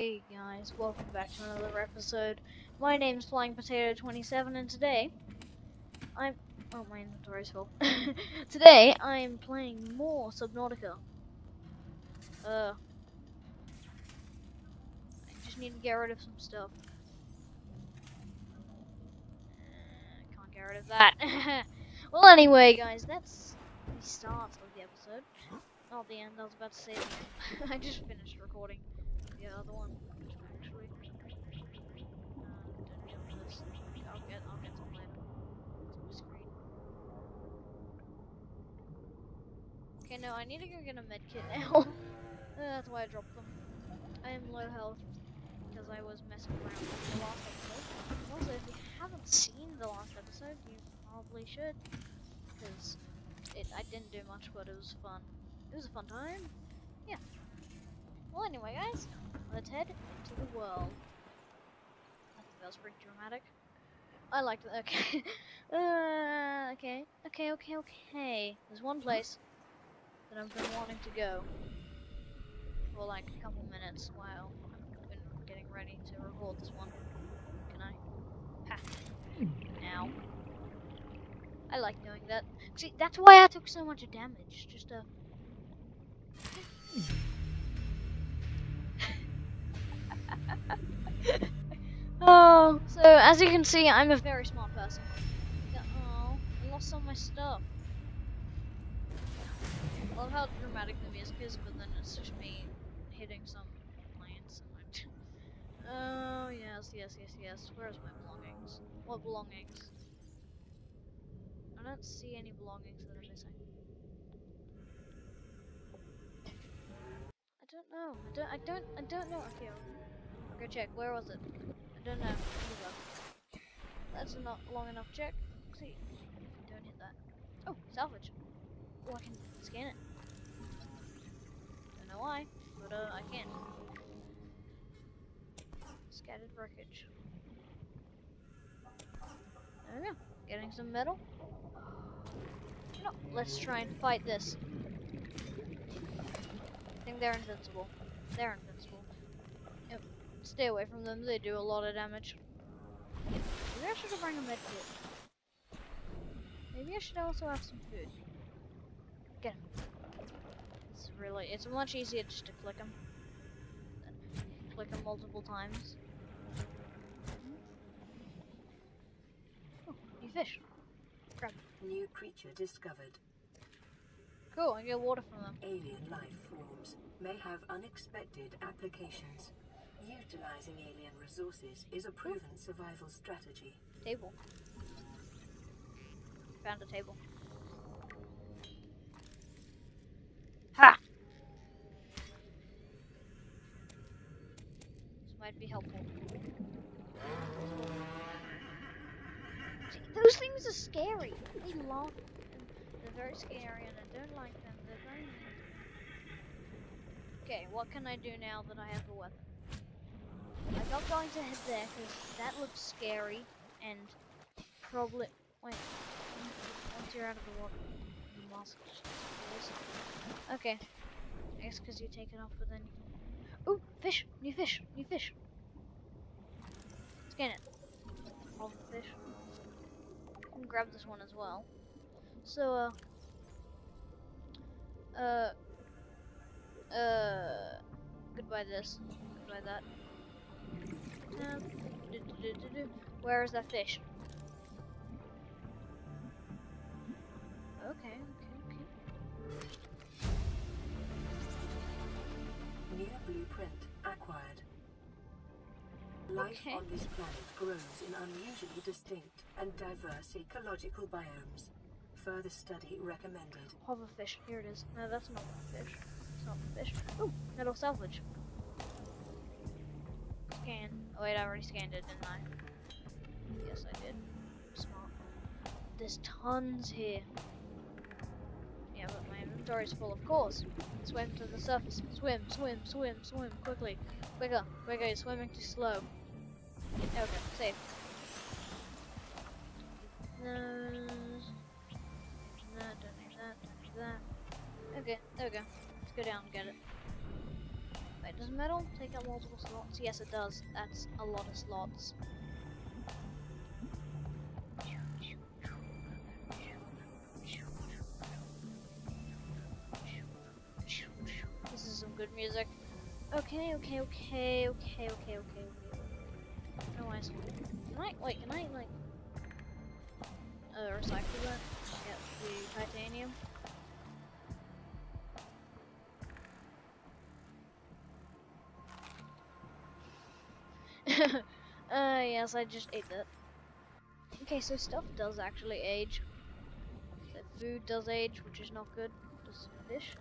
Hey guys, welcome back to another episode. My name's Flying Potato 27 and today I'm oh my inventory's full. today I'm playing more Subnautica. Uh I just need to get rid of some stuff. Uh, can't get rid of that. well anyway guys, that's the start of the episode. Not the end, I was about to say. I just finished recording the other one. Actually. Uh, don't jump this. I'll get, I'll get screen. Okay, no, I need to go get a medkit now. Uh, that's why I dropped them. I am low health because I was messing around with the last episode. Also, if you haven't seen the last episode, you probably should. Because it, I didn't do much, but it was fun. It was a fun time. Yeah. Well, anyway, guys, let's head into the world. I think that was pretty dramatic. I liked it. Okay. uh, okay. Okay. Okay. Okay. There's one place that I've been wanting to go for like a couple minutes while I've been getting ready to record this one. Can I? Ha. Now. I like doing that. See, that's why I took so much damage. Just uh, oh, so as you can see, I'm a very smart person. Oh, I lost all my stuff. I love how dramatic the music is, but then it's just me hitting some plants. And I'm oh, yes, yes, yes, yes. Where's my belongings? What belongings? I don't see any belongings that are missing. I don't know. I don't. I don't. I don't know. Okay, go check. Where was it? I don't know. That's not long enough check. See, don't hit that. Oh, salvage. Oh, I can scan it. I don't know why, but uh, I can. Scattered wreckage. There we go. Getting some metal. No, let's try and fight this. I think they're invincible. They're invincible. Stay away from them, they do a lot of damage. Maybe I should bring a med kit. Maybe I should also have some food. Get him. It's really, it's much easier just to click him. Click him multiple times. Hmm. Oh, new fish. Grab. New creature discovered. Cool, I get water from them. Alien life forms may have unexpected applications. Utilizing alien resources is a proven survival strategy. Table. Found a table. Ha! This might be helpful. See, those things are scary. They laugh. and They're very scary and I don't like them. They're very. Okay, what can I do now that I have a weapon? I'm not going to head there because that looks scary and probably wait. Once you're out of the water, the mask. Okay. I guess because you take it off, but then. Oh, fish! New fish! New fish! Scan it. All the fish. Can grab this one as well. So, uh. Uh. Uh. Goodbye this. Goodbye that. Where is that fish? Okay, okay, okay. New blueprint acquired. Life Okay. on this planet grows in unusually distinct and diverse ecological biomes. Further study recommended. Hoverfish. Here it is. No, that's not a fish. It's not a fish. Oh, metal salvage. Scan. Oh wait, I already scanned it, didn't I? Yes, I did. Smart. There's tons here. Yeah, but my inventory's full, of course. Swim to the surface. Swim, swim, swim, swim, quickly. Quicker, quicker, you're swimming too slow. Okay, safe. No, don't that, don't that. Okay, there we go. Let's go down and get it. Does metal take up multiple slots? Yes, it does. That's a lot of slots. This is some good music. Okay, okay, okay, okay, okay, okay, okay. No, I see. Can I, wait, can I, like, uh, recycle that? Get the titanium? uh, yes, I just ate that. Okay, so stuff does actually age. So food does age, which is not good. Does fish?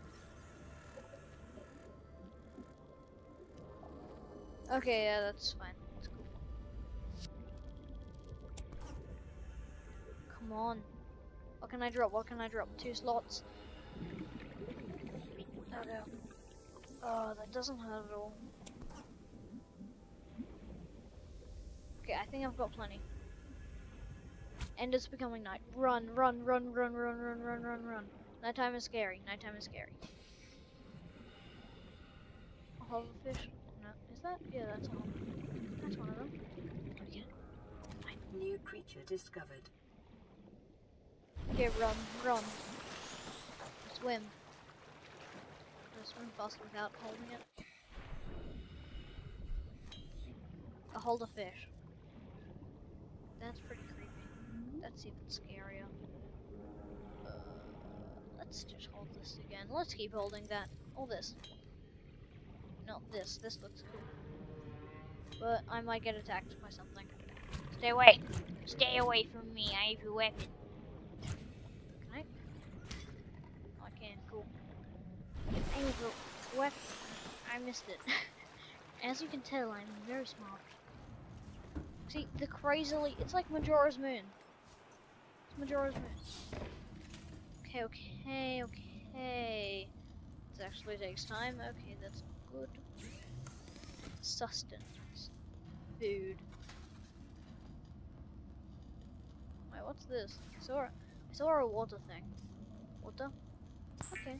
Okay, yeah, that's fine. That's cool. Come on. What can I drop? What can I drop? Two slots. Okay. Oh, that doesn't hurt at all. Okay, I think I've got plenty. And it's becoming night. Run, run, run, run, run, run, run, run, run. Nighttime is scary. Nighttime is scary. A hoverfish? No, is that? Yeah, that's a hover. That's one of them. Oh, okay. New creature discovered. Okay, run, run. Swim. Go swim fast without holding it. I hold a fish. That's pretty creepy. That's even scarier. Uh, let's just hold this again. Let's keep holding that. All this. No, this. This looks cool. But I might get attacked by something. Stay away. Stay away from me. I have a weapon. Can I? Oh, I can. Cool. I have a weapon. I missed it. As you can tell, I'm very smart. See, the crazily, it's like Majora's Moon. It's Majora's Moon. Okay, okay, okay. This actually takes time. Okay, that's good. Sustenance. Food. Wait, what's this? I saw, a, I saw a water thing. Water? Okay.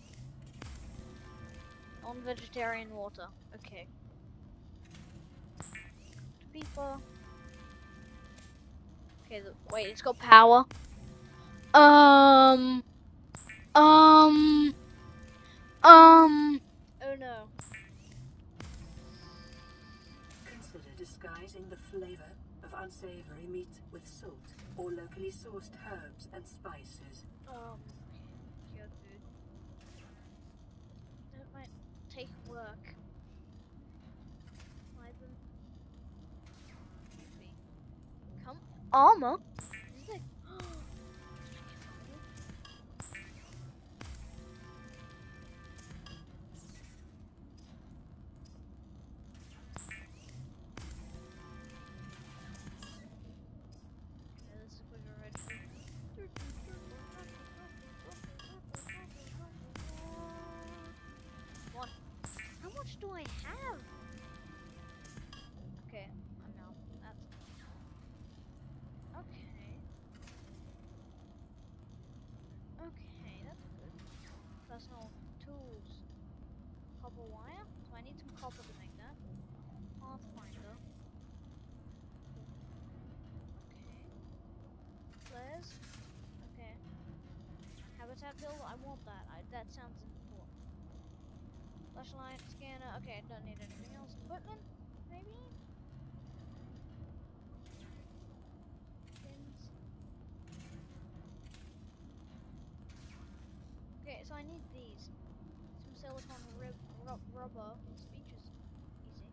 Non-vegetarian water. Okay. People. Okay, wait, it's got power. Um. Um. Um. Oh no. Consider disguising the flavor of unsavory meat with salt or locally sourced herbs and spices. Um. Cured food. That might take work. Ama Okay, that's good. Personal tools. Copper wire. So I need some copper to make that. Pathfinder. Okay. Flares. Okay. Habitat build. I want that. I, that sounds important. Flashlight, scanner. Okay, I don't need anything else. Equipment, maybe. Pins. Okay, so I need these. Some silicone rib, rub, rubber. Speech is easy.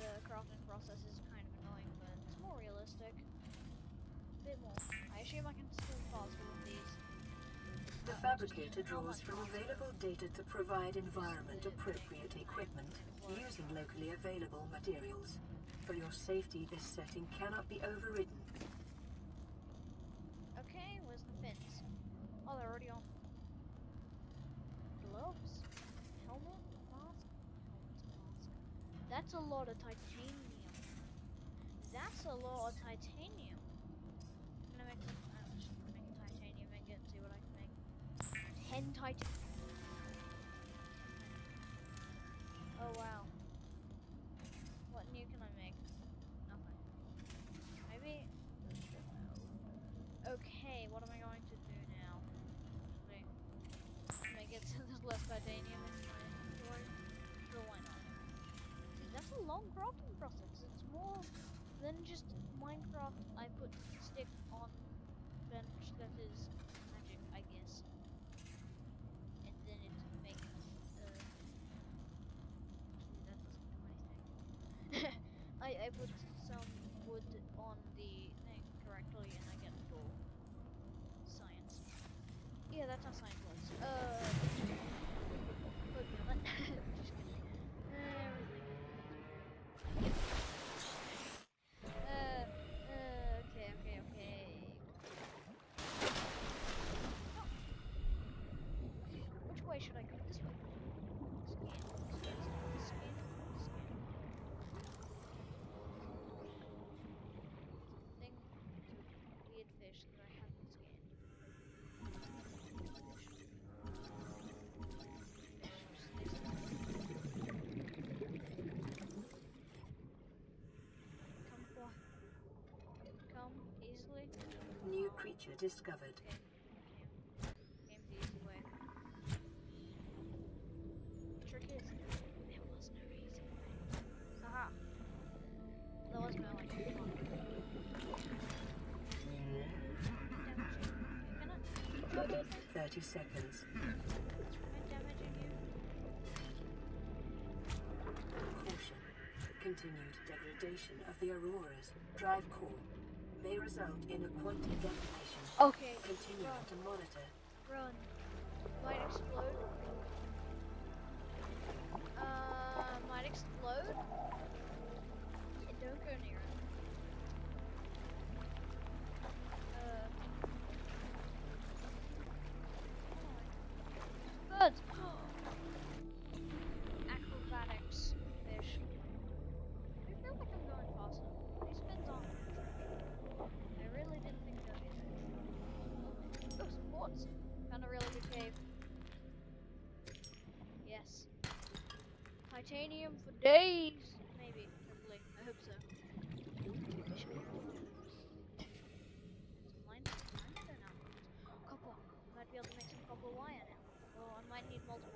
The crafting process is kind of annoying, but it's more realistic. A bit more. I assume I can still faster of these. The fabricator draws from available data to provide environment-appropriate equipment using locally available materials. For your safety, this setting cannot be overridden. Okay, where's the fins? Oh, they're already on. Gloves, helmet, mask, helmet, mask. That's a lot of titanium. That's a lot of titanium. I'm gonna make some. I'm just gonna make a titanium ingot and see what I can make. Ten titanium. crafting process. It's more than just Minecraft. I put stick on bench that is magic, I guess. And then it makes. Uh, that doesn't do anything. I I put treasure discovered. Thirty seconds. Caution. Continued degradation of the Aurora's. Drive core may result in a quantum detonation. Okay. Continue Run. to monitor. Run. Might explode. Uh, might explode. days. Maybe, probably. I hope so. Some Couple. I might be able to make some copper wire now. Well, I might need multiple.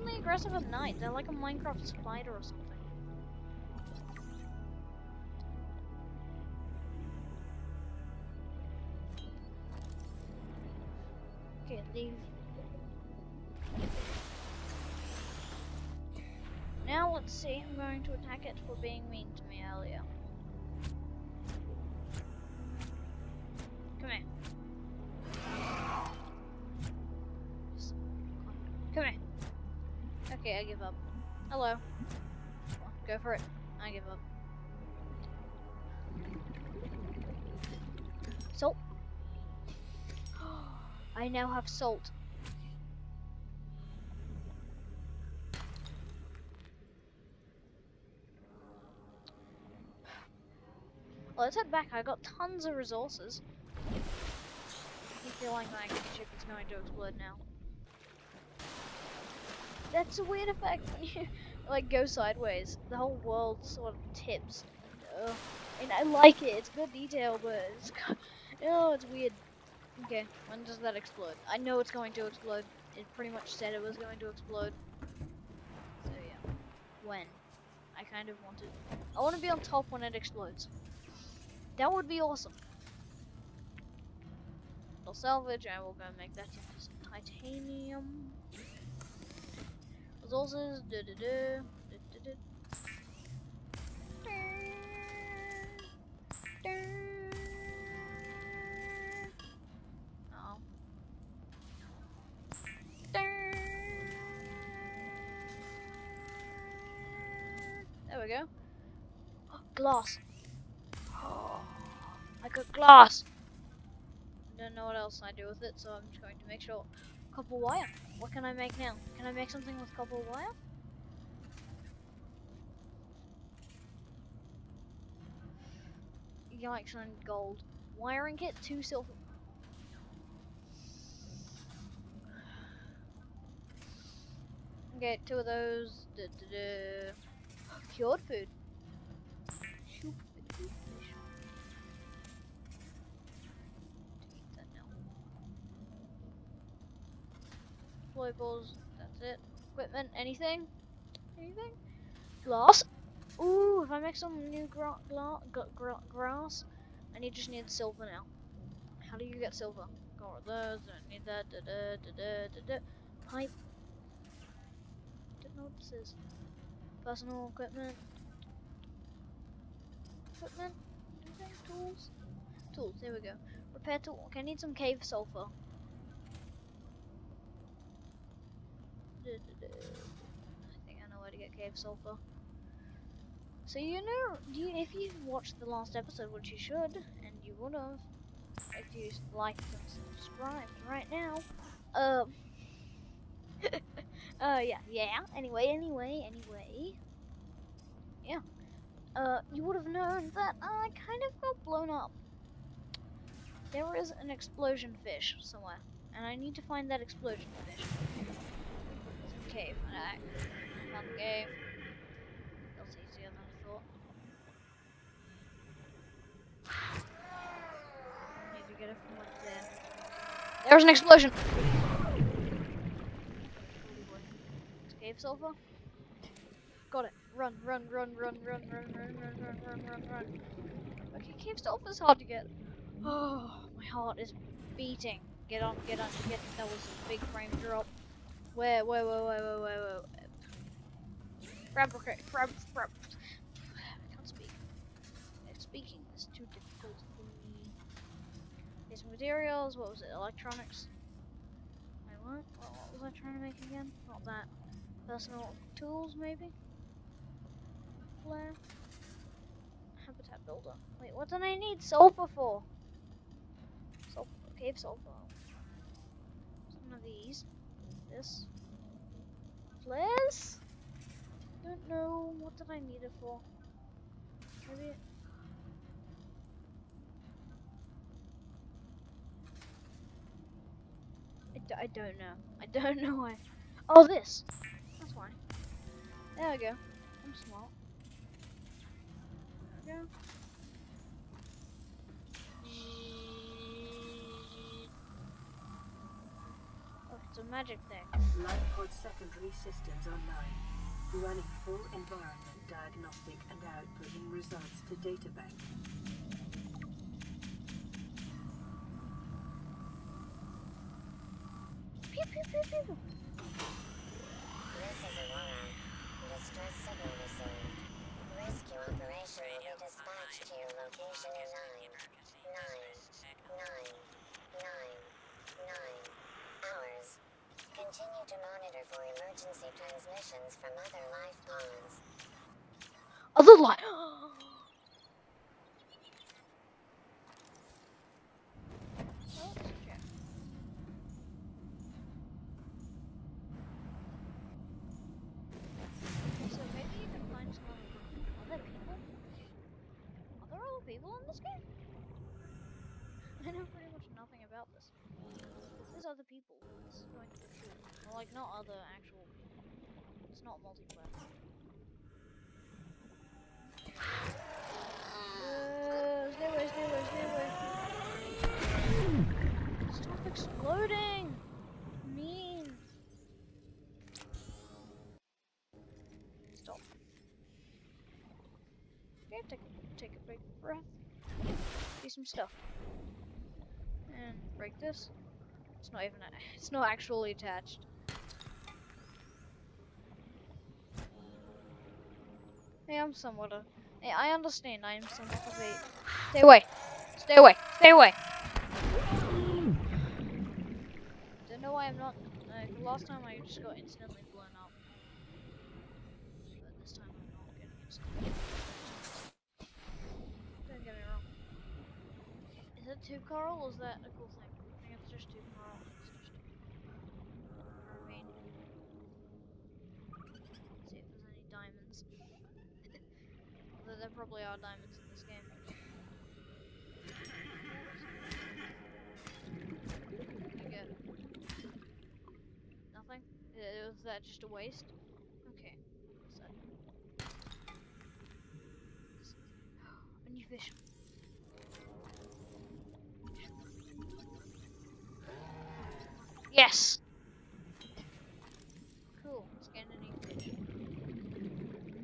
extremely aggressive at night. They're like a Minecraft spider or something. now have salt. Well, let's head back. I got tons of resources. I feel like my ship is going to explode now. That's a weird effect when you like go sideways. The whole world sort of tips. Uh, and I like it. It's good detail, but it's, oh, it's weird. Okay, when does that explode? I know it's going to explode. It pretty much said it was going to explode. So yeah, when? I kind of want it. I want to be on top when it explodes. That would be awesome. I'll salvage. I will go make that into some titanium. Resources. Da da da. Glass. I got glass. I don't know what else I do with it, so I'm just going to make sure. Copper wire. What can I make now? Can I make something with copper wire? Yikes, need gold. Wiring kit, two silver. Get two of those. Da, da, da. Cured food. Balls, that's it. Equipment, anything? Anything? Glass. Ooh, if I make some new gra gla gra gra grass, I need just need silver now. How do you get silver? Got those, don't need that. Da da da da da da. Pipe. Don't know what this is. Personal equipment. Equipment. Anything? Tools. Tools. There we go. Repair tool. Okay, I need some cave sulfur. Da, da, da. I think I know where to get cave sulfur. So you know, you, if you watched the last episode, which you should, and you would have, if you liked and subscribed right now, um, uh, yeah, yeah. Anyway, anyway, anyway, yeah. Uh, you would have known that I kind of got blown up. There is an explosion fish somewhere, and I need to find that explosion fish. It's a cave, and I found the cave. Was easier than I thought. Need to get it from like there. There's an explosion! It's cave sulfur. Got it. Run, run, run, run, run, run, run, run, run, run, run, run. Okay, cave sulfur's hard to get. Oh, my heart is beating. Get on, get on, get. That was a big frame drop. Where, where, where, where, where, where, where? Fabricate, fab, fab. I can't speak. Speaking is too difficult for me. These materials. What was it? Electronics. Wait, what? What, what was I trying to make again? Not that. Personal tools, maybe. Flare. Habitat builder. Wait, what did I need sulfur for? Sulfur. Cave sulfur. Some of these. This. I don't know. What did I need it for? Maybe. I, d I don't know. I don't know why. Oh, this. That's why. There we go. I'm smart. There we go. A magic thing. Lifepod secondary systems online. Running full environment diagnostic and outputting results to databank. Pew pew pew pew. This is Aurora. Distress signal received. Rescue operation will be dispatched to your location in nine, nine, nine, nine, nine hours. Continue to monitor for emergency transmissions from other life pods. Other light. Oh, it's a gem. So maybe you can find some other people. Are there other people in this game? I know pretty much nothing about this. this. There's other people. This is going to be cool. Well, like, not other actual. It's not multiplayer. Stop exploding! Mean. Stop. Okay, take take a big breath. Do some stuff. And break this. It's not even. It's not actually attached. Hey, I'm somewhat a. Hey, I understand. I am somewhat of a. Stay away. Stay away. Stay away. Don't know why I'm not. Uh, the last time I just got instantly blown up. But this time I'm not getting instantly. Don't get me wrong. Is it two coral or is that a cool thing? I think it's just two coral. It's just two. I mean, see if there's any diamonds. Although there probably are diamonds in this game. You nothing? Was that just a waste? Okay. A new fish. Yes! Cool, let's get a new fish.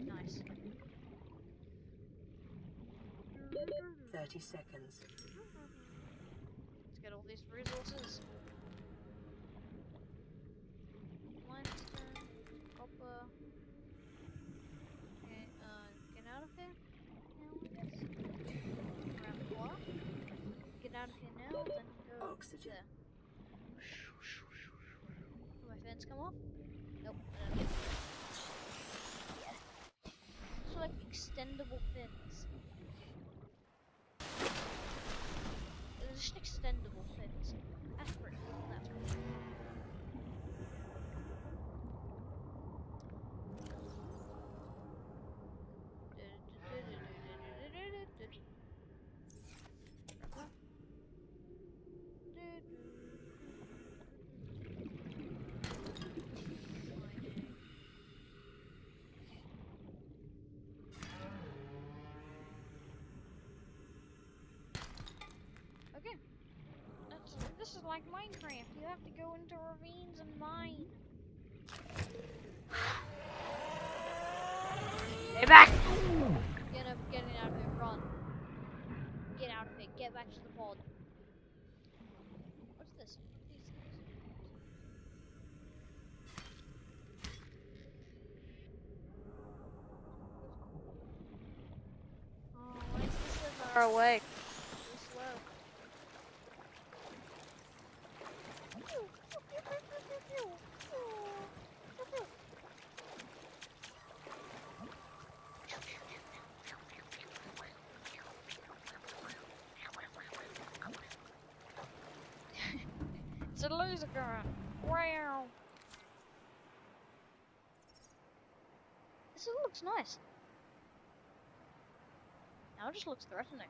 Nice. 30 seconds. Let's get all these resources. Limestone, copper. Okay, uh, get out of here now, I guess. Grab the block. Get out of here now, then go Oxygen. there. Will my fins come off? Nope. I don't know. So like extendable fins. They're just extendable fins. That's pretty cool. That's cool. Okay. That's, this is like Minecraft. You have to go into ravines and mine. Get back! Get up, out of here, run. Get out of here, get back to the pod. What's this? Oh, why is this so far away? So slow. It's a gun. Wow. This looks nice. Now it just looks threatening.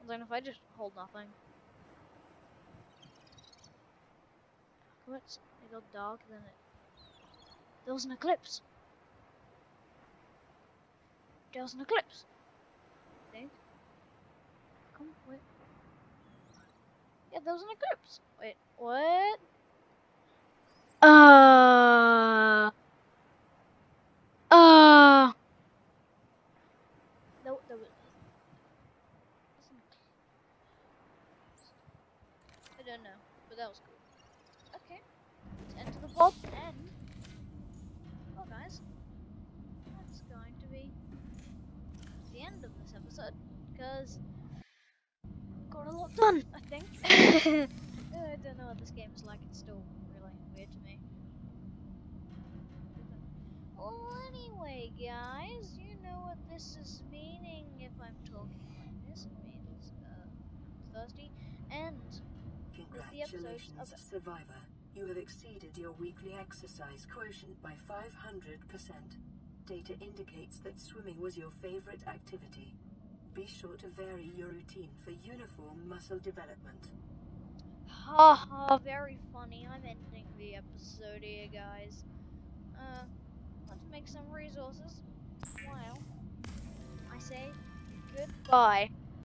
And then if I just hold nothing. What's it got dark then it There was an eclipse. There was an eclipse. I think. Come wait. Yeah, there was an eclipse. Wait, what? Uh uh no, I don't know, but that was cool. Okay, let's enter the vault and well, guys, that's going to be the end of this episode because got a lot done. I think. I don't know what this game is like. It's still really weird to me. Well, anyway, guys, you know what this is meaning if I'm talking like this. It means uh, I'm thirsty. And Congratulations, Survivor. You have exceeded your weekly exercise quotient by 500%. Data indicates that swimming was your favorite activity. Be sure to vary your routine for uniform muscle development. Ha ha, very funny. I'm ending the episode here, guys. Uh, make some resources. While I say goodbye.